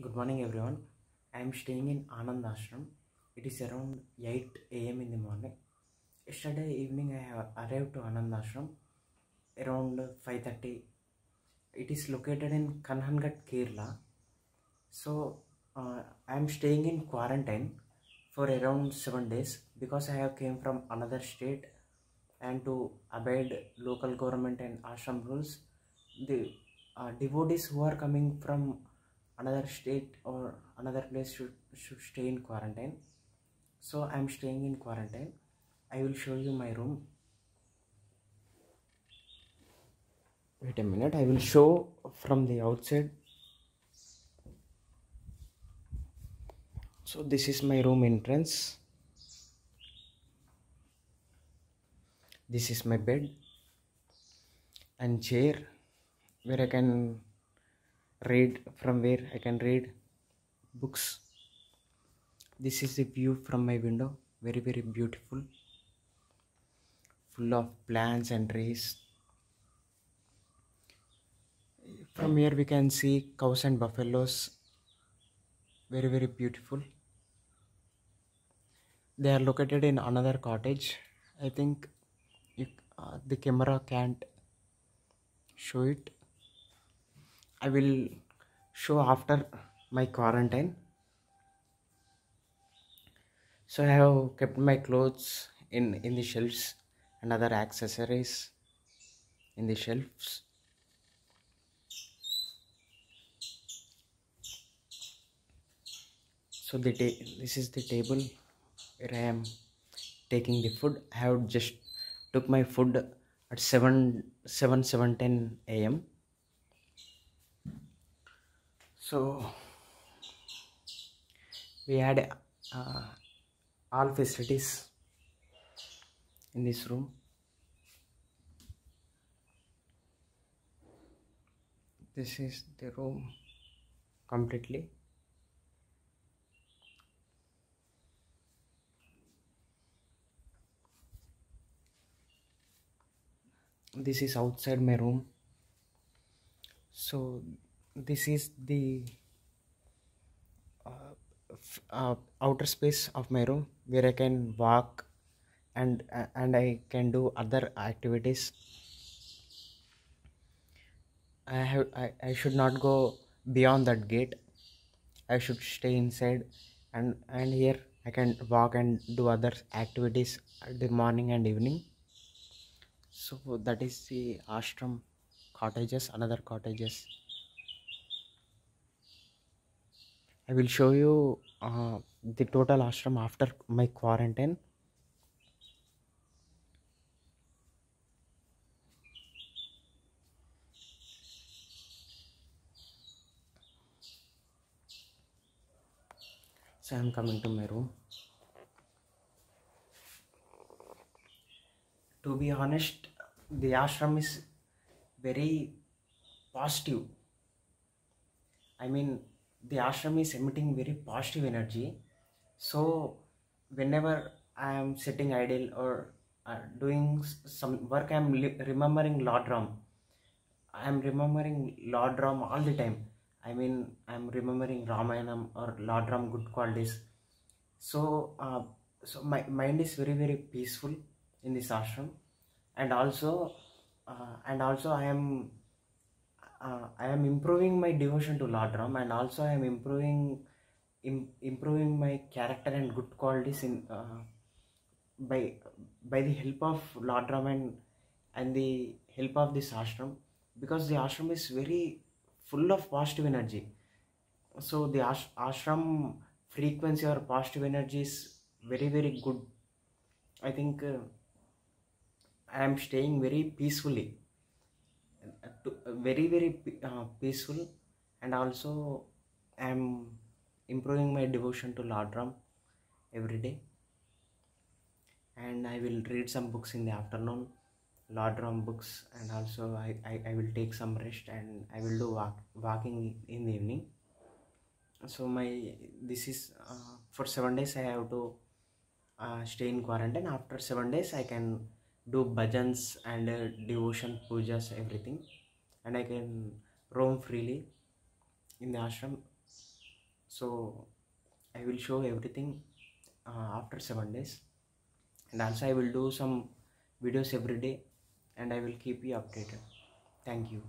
Good morning, everyone. I am staying in Anand Ashram. It is around 8 a.m. in the morning. Yesterday evening, I have arrived to Anand Ashram around 5:30. It is located in Kanhangad, Kerala. So uh, I am staying in quarantine for around seven days because I have came from another state and to abide local government and ashram rules. The uh, devotees who are coming from another state or another place should, should stay in quarantine. So I am staying in quarantine. I will show you my room. Wait a minute, I will show from the outside. So this is my room entrance. This is my bed and chair where I can read from where I can read books. This is the view from my window, very very beautiful, full of plants and trees. From here we can see cows and buffaloes, very very beautiful. They are located in another cottage. I think uh, the camera can't show it. I will show after my quarantine. So I have kept my clothes in in the shelves and other accessories in the shelves. So the this is the table where I am taking the food. I have just took my food at 7 7 7 10 a.m. So we had uh, all facilities in this room. This is the room completely. This is outside my room. So this is the uh, uh, outer space of my room where I can walk and uh, and I can do other activities. I have I, I should not go beyond that gate. I should stay inside and and here I can walk and do other activities at the morning and evening. So that is the ashram cottages, another cottages. I will show you uh, the total ashram after my quarantine. So I am coming to my room. To be honest, the ashram is very positive. I mean, the ashram is emitting very positive energy. So whenever I am sitting idle or uh, doing some work, I am remembering Lord Ram. I am remembering Lord Ram all the time. I mean, I am remembering Ramayanam or Lord Ram good qualities. So, uh, so my mind is very very peaceful in this ashram, and also, uh, and also I am uh, I am improving my devotion to Lord Ram, and also I am improving Im- improving my character and good qualities in uh, by by the help of Lord Ram and, and the help of this ashram because the ashram is very full of positive energy. So the ash- ashram frequency or positive energy is very very good. I think uh, I am staying very peacefully, very very uh, peaceful, and also I am improving my devotion to Lord Ram every day. and I will read some books in the afternoon, Lord Ram books, and also I, I, I will take some rest and I will do walk, walking in the evening. So my this is uh, for seven days I have to uh, stay in quarantine. After seven days I can do bhajans and uh, devotion pujas everything, and I can roam freely in the ashram. So i will show everything uh, after 7 days. And also i will do some videos every day and i will keep you updated. Thank you